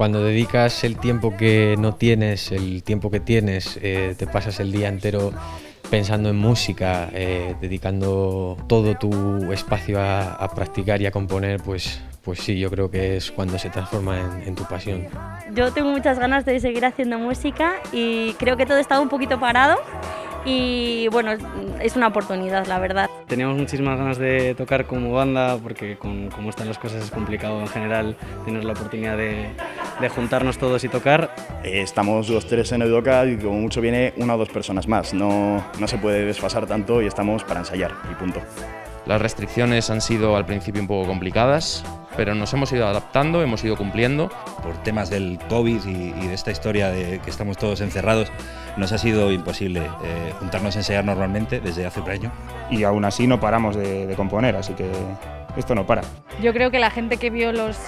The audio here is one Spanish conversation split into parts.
Cuando dedicas el tiempo que no tienes, el tiempo que tienes, eh, te pasas el día entero pensando en música, eh, dedicando todo tu espacio a, practicar y a componer, pues, pues sí, yo creo que es cuando se transforma en, tu pasión. Yo tengo muchas ganas de seguir haciendo música y creo que todo está un poquito parado y bueno, es una oportunidad, la verdad. Teníamos muchísimas ganas de tocar como banda porque con cómo están las cosas es complicado en general tener la oportunidad de, de juntarnos todos y tocar. Eh, estamos los tres en Eudoca y como mucho viene una o dos personas más, no, no se puede desfasar tanto y estamos para ensayar y punto. Las restricciones han sido al principio un poco complicadas, pero nos hemos ido adaptando, hemos ido cumpliendo. Por temas del COVID y, de esta historia de que estamos todos encerrados, nos ha sido imposible eh, juntarnos a ensayar normalmente desde hace un año. Y aún así no paramos de, componer, así que esto no para. Yo creo que la gente que vio los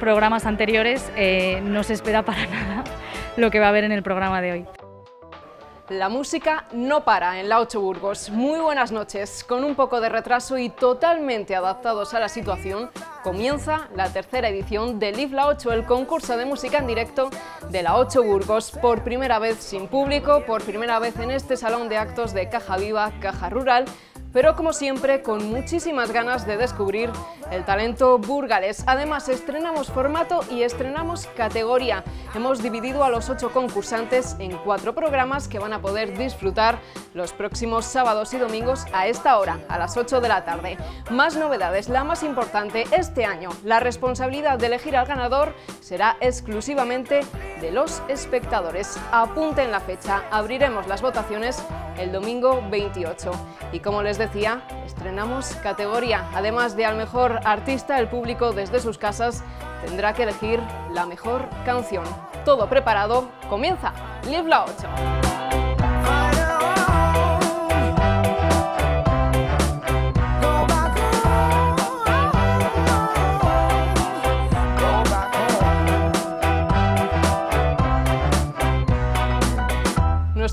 programas anteriores eh, no se espera para nada lo que va a haber en el programa de hoy. La música no para en la 8 Burgos. Muy buenas noches. Con un poco de retraso y totalmente adaptados a la situación, comienza la tercera edición de Live La 8, el concurso de música en directo de la 8 Burgos. Por primera vez sin público, por primera vez en este salón de actos de Caja Viva, Caja Rural, pero como siempre con muchísimas ganas de descubrir el talento burgales. Además estrenamos formato y estrenamos categoría. Hemos dividido a los ocho concursantes en cuatro programas que van a poder disfrutar los próximos sábados y domingos a esta hora, a las 8 de la tarde. Más novedades, la más importante este año, la responsabilidad de elegir al ganador será exclusivamente de los espectadores. Apunten la fecha, abriremos las votaciones el domingo 28. Y como les decía, estrenamos categoría. Además de al mejor artista, el público desde sus casas tendrá que elegir la mejor canción. Todo preparado, comienza Live la 8.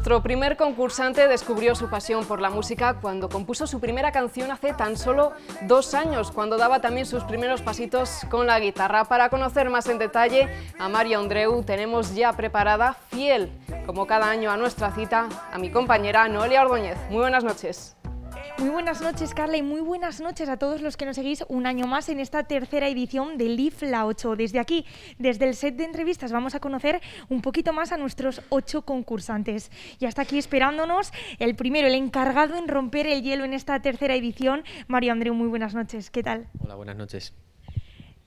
Nuestro primer concursante descubrió su pasión por la música cuando compuso su primera canción hace tan solo dos años, cuando daba también sus primeros pasitos con la guitarra. Para conocer más en detalle a María Andreu tenemos ya preparada, fiel como cada año a nuestra cita, a mi compañera Noelia Ordóñez. Muy buenas noches. Muy buenas noches, Carla, y muy buenas noches a todos los que nos seguís un año más en esta tercera edición de LIF La 8. Desde aquí, desde el set de entrevistas, vamos a conocer un poquito más a nuestros ocho concursantes. Ya está aquí esperándonos el primero, el encargado en romper el hielo en esta tercera edición. Mario Andreu, muy buenas noches. ¿Qué tal? Hola, buenas noches.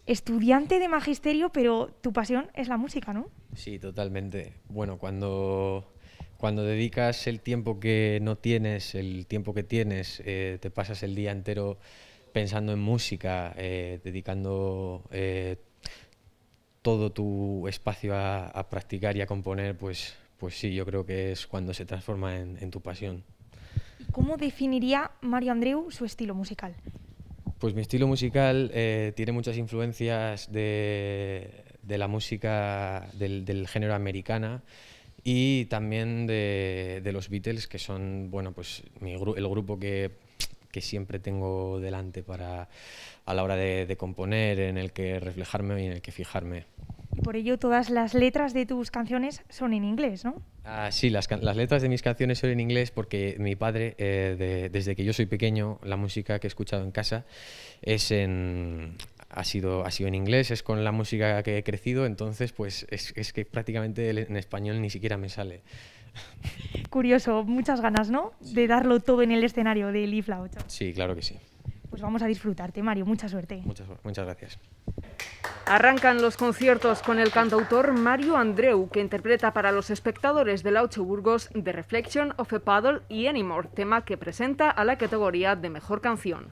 Estudiante de magisterio, pero tu pasión es la música, ¿no? Sí, totalmente. Bueno, cuando cuando dedicas el tiempo que no tienes, el tiempo que tienes, eh, te pasas el día entero pensando en música, eh, dedicando eh, todo tu espacio a, practicar y a componer, pues, pues sí, yo creo que es cuando se transforma en, tu pasión. ¿Cómo definiría Mario Andreu su estilo musical? Pues mi estilo musical tiene muchas influencias de, la música del, del género americana y también de, de, los Beatles, que son bueno, pues el grupo que, que, siempre tengo delante para, a la hora de, de, componer, en el que reflejarme y en el que fijarme. Por ello, todas las letras de tus canciones son en inglés, ¿no? Ah, sí, las, las, letras de mis canciones son en inglés porque mi padre, eh, desde que yo soy pequeño, la música que he escuchado en casa es en, ha sido, ha sido en inglés, es con la música que he crecido, entonces pues es, es que prácticamente en español ni siquiera me sale. Curioso, muchas ganas, ¿no? De darlo todo en el escenario de Leaf La 8. Sí, claro que sí. Pues vamos a disfrutarte, Mario, mucha suerte. Muchas, muchas gracias. Arrancan los conciertos con el cantautor Mario Andreu, que interpreta para los espectadores de la 8 Burgos The Reflection of a Paddle y Anymore, tema que presenta a la categoría de Mejor Canción.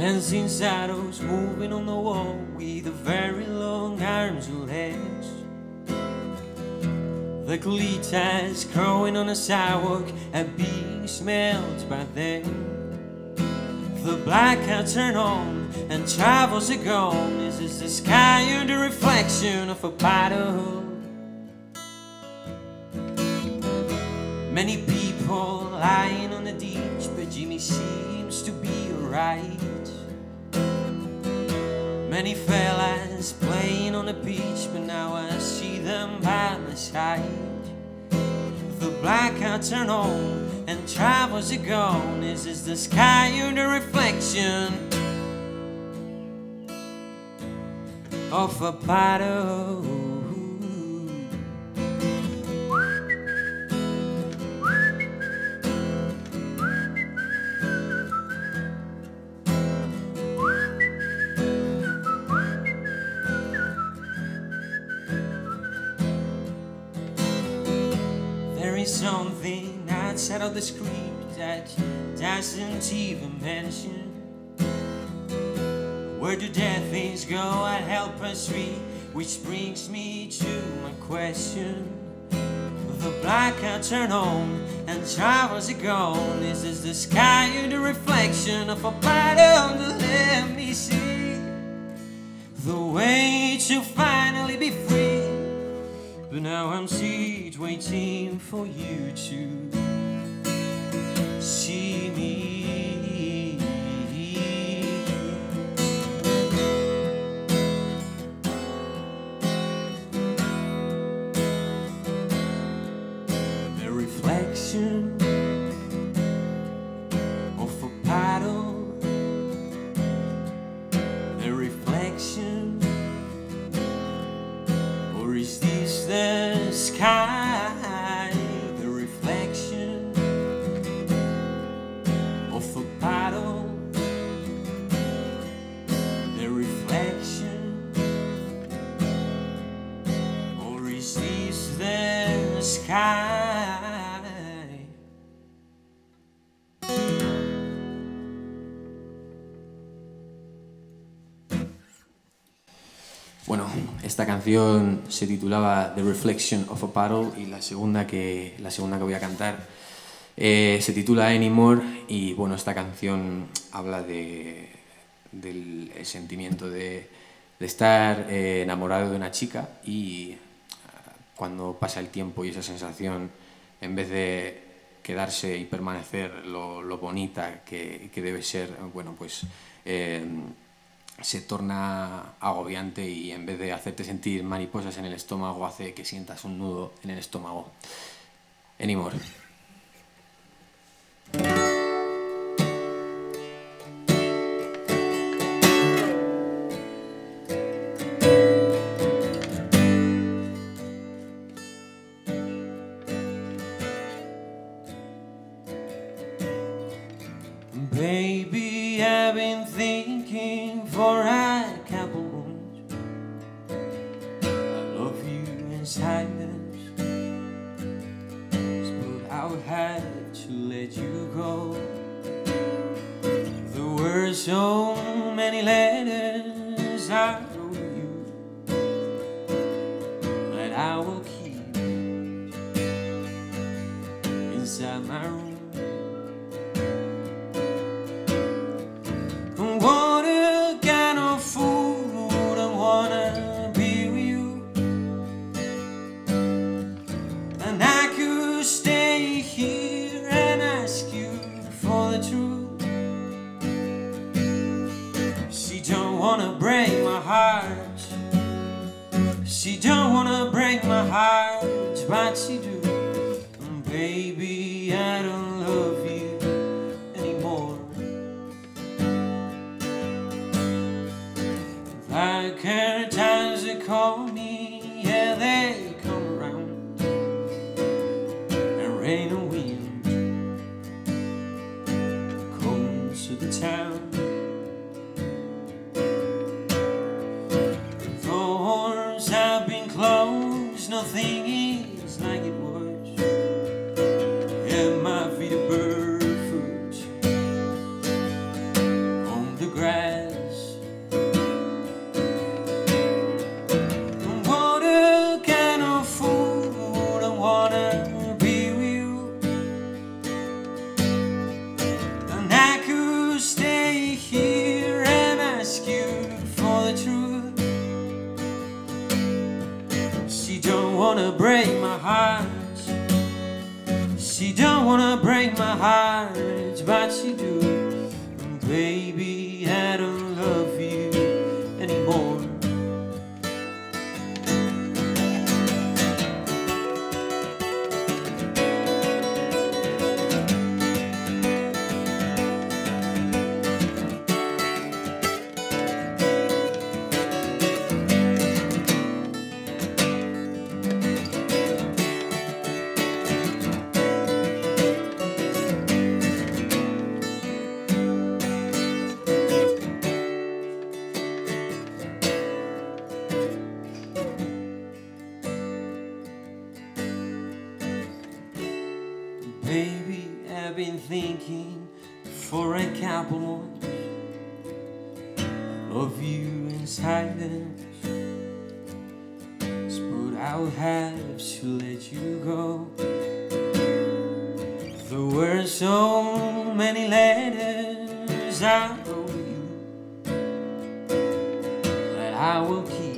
Dancing shadows moving on the wall with the very long arms or legs. The glitters growing on a sidewalk and being smelled by them. The blackout turn on and travels are gone. This Is the sky the reflection of a bottle? Many people lying on the beach, but Jimmy seems to be alright. Many fellas playing on the beach, but now I see them by my side. The blackout turn on and travels are gone. Is this the sky or the reflection of a bottle? The script that doesn't even mention. Where do dead things go? I help us read, which brings me to my question. The blackout turn on and travels are gone. Is this the sky or the reflection of a battle? Let me see the way to finally be free. But now I'm seated waiting for you to see me. Esta canción se titulaba The Reflection of a Paddle y la segunda que, la segunda que voy a cantar eh, se titula Anymore y bueno, esta canción habla de, del el sentimiento de, estar eh, enamorado de una chica y ah, cuando pasa el tiempo y esa sensación, en vez de quedarse y permanecer lo, lo bonita que, que debe ser, bueno, pues eh, se torna agobiante y en vez de hacerte sentir mariposas en el estómago, hace que sientas un nudo en el estómago. Anymore. I've been thinking for a couple. I love you in silence, but I would have to let you go. The were so for a couple of you in silence. But I would have to let you go. There were so many letters I wrote you that I will keep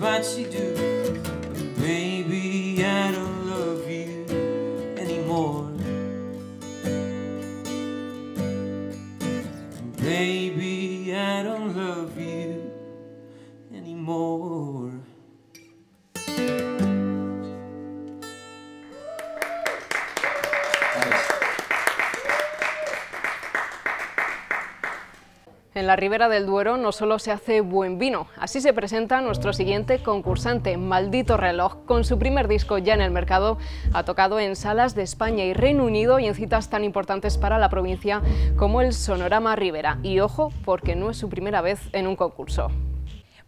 but la Ribera del Duero no solo se hace buen vino, así se presenta nuestro siguiente concursante, Maldito Reloj. Con su primer disco ya en el mercado, ha tocado en salas de España y Reino Unido y en citas tan importantes para la provincia como el Sonorama Ribera. Y ojo, porque no es su primera vez en un concurso.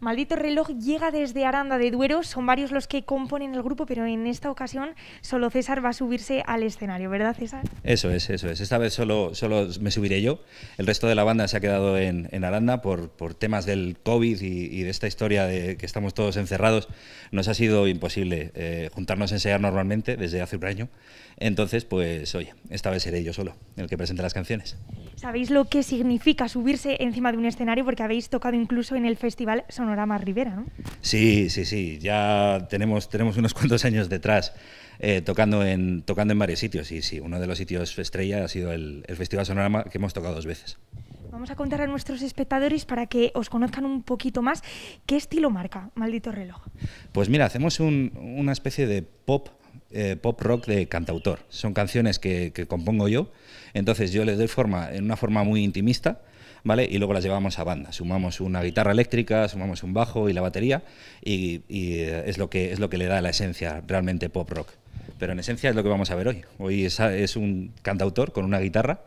Maldito reloj llega desde Aranda de Duero, son varios los que componen el grupo, pero en esta ocasión solo César va a subirse al escenario, ¿verdad César? Eso es, eso es. Esta vez solo, solo me subiré yo. El resto de la banda se ha quedado en, en Aranda por, por temas del COVID y, y de esta historia de que estamos todos encerrados. Nos ha sido imposible eh, juntarnos a ensayar normalmente desde hace un año. Entonces, pues oye, esta vez seré yo solo el que presente las canciones. ¿Sabéis lo que significa subirse encima de un escenario? Porque habéis tocado incluso en el festival Sonorama Rivera, ¿no? Sí, sí, sí. Ya tenemos, tenemos unos cuantos años detrás eh, tocando, en, tocando en varios sitios. Y sí, uno de los sitios estrella ha sido el, el Festival Sonorama que hemos tocado dos veces. Vamos a contar a nuestros espectadores para que os conozcan un poquito más qué estilo marca Maldito Reloj. Pues mira, hacemos un- una especie de pop, eh, pop rock de cantautor. Son canciones que, que compongo yo, entonces yo les doy forma en una forma muy intimista, ¿vale? Y luego las llevamos a banda. Sumamos una guitarra eléctrica, sumamos un bajo y la batería, y, y, eh, es, lo que, es lo que le da la esencia realmente pop rock. Pero en esencia es lo que vamos a ver hoy. Hoy es, es un cantautor con una guitarra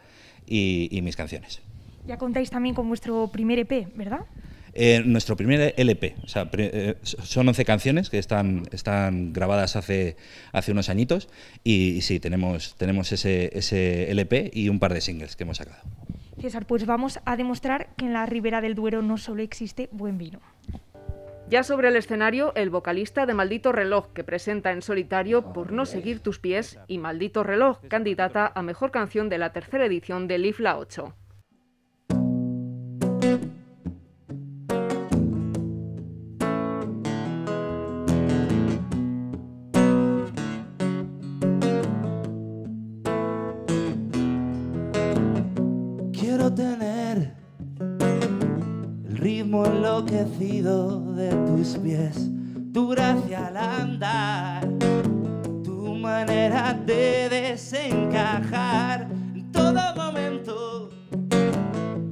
y, y mis canciones. Ya contáis también con vuestro primer EP, ¿verdad? Eh, nuestro primer LP, o sea, eh, son 11 canciones que están, están grabadas hace, hace unos añitos y, y sí, tenemos, tenemos ese, ese LP y un par de singles que hemos sacado. César, pues vamos a demostrar que en la Ribera del Duero no solo existe buen vino. Ya sobre el escenario, el vocalista de Maldito Reloj, que presenta en solitario Por no seguir tus pies y Maldito Reloj, candidata a Mejor Canción de la tercera edición de Lifla 8. Enloquecido de tus pies, tu gracia al andar, tu manera de desencajar en todo momento.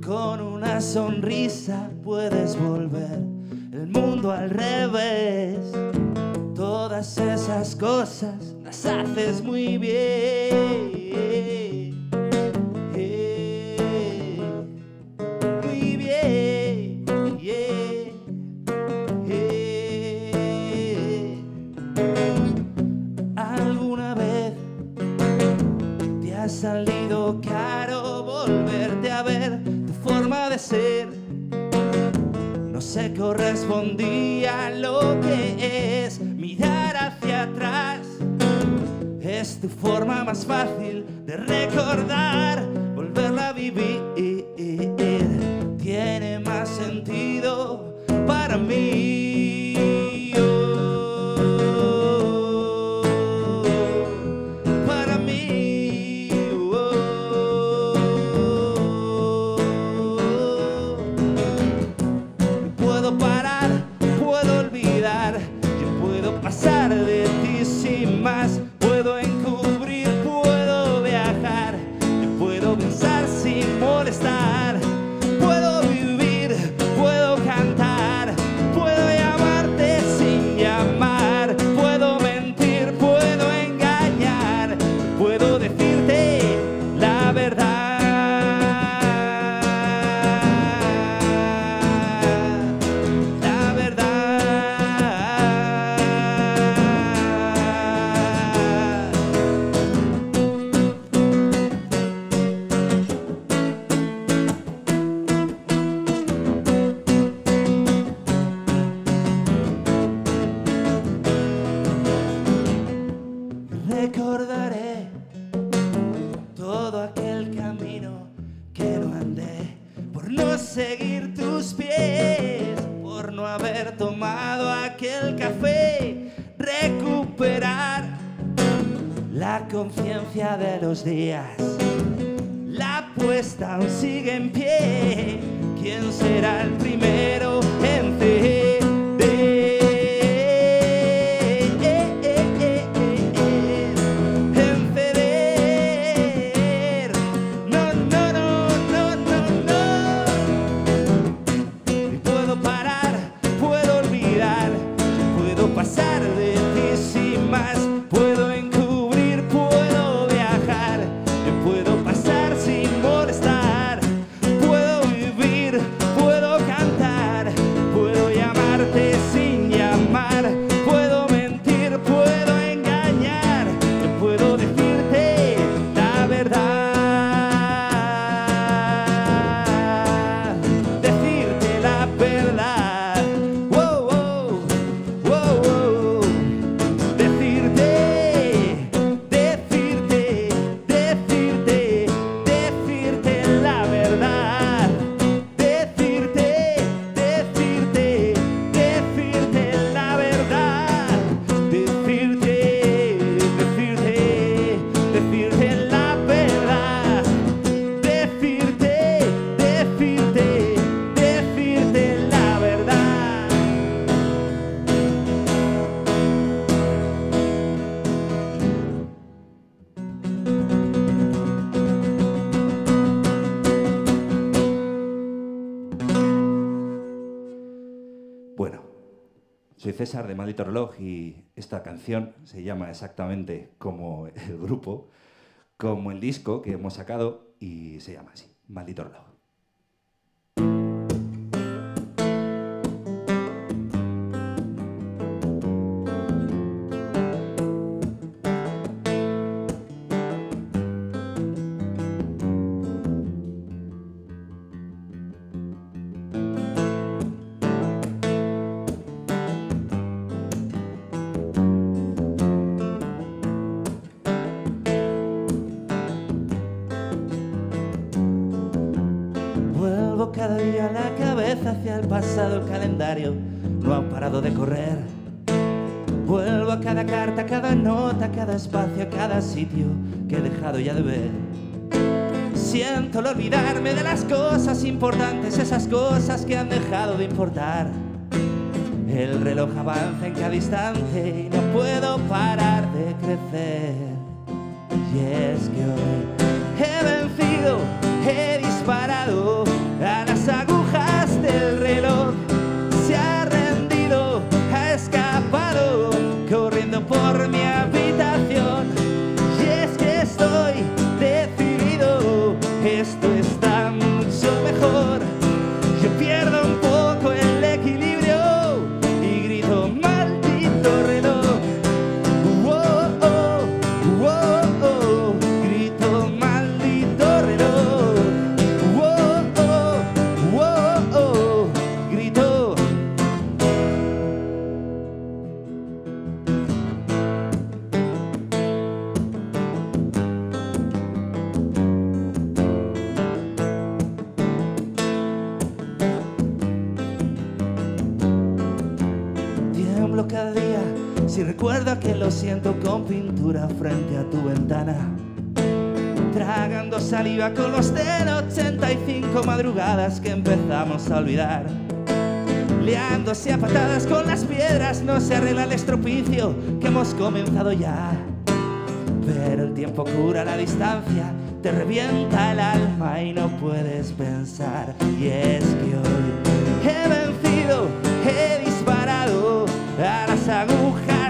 Con una sonrisa puedes volver el mundo al revés. Todas esas cosas las haces muy bien. Un día lo que es mirar hacia atrás. Es tu forma más fácil de recordar, volverla a vivir. Tiene más sentido para mí. Días. De Maldito Reloj y esta canción se llama exactamente como el grupo, como el disco que hemos sacado y se llama así, Maldito Reloj. Pasado, el calendario no ha parado de correr. Vuelvo a cada carta, cada nota, cada espacio, cada sitio que he dejado ya de ver. Siento el olvidarme de las cosas importantes, esas cosas que han dejado de importar. El reloj avanza en cada instante y no puedo parar de crecer. Y es que hoy he vencido, he disparado a las agujas del saliva con los del 85 madrugadas que empezamos a olvidar. Liándose a patadas con las piedras, no se arregla el estropicio que hemos comenzado ya. Pero el tiempo cura la distancia, te revienta el alma y no puedes pensar. Y es que hoy he vencido, he disparado a las agujas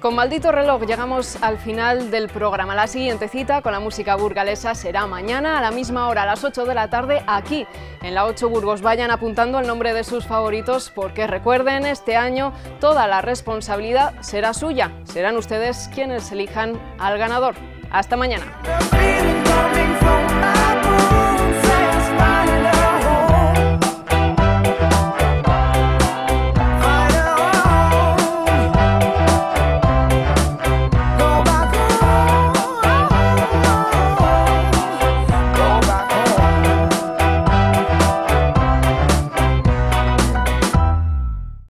Con maldito reloj llegamos al final del programa. La siguiente cita con la música burgalesa será mañana a la misma hora, a las 8 de la tarde, aquí en la 8 Burgos. Vayan apuntando el nombre de sus favoritos porque recuerden, este año toda la responsabilidad será suya. Serán ustedes quienes elijan al ganador. Hasta mañana.